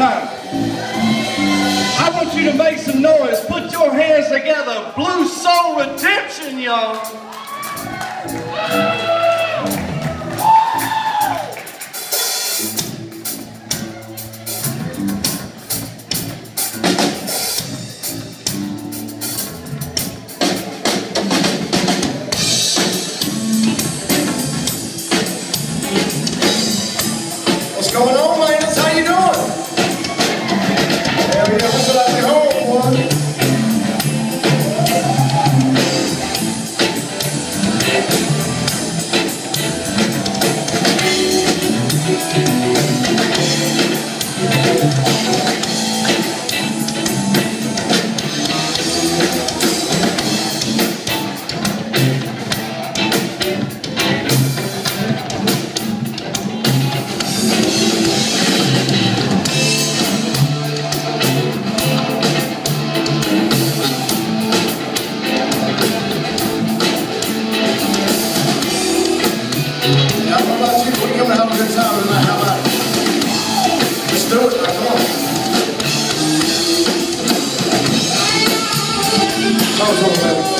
time. I want you to make some noise. Put your hands together. Blue Soul Redemption, y'all. Tchau, João.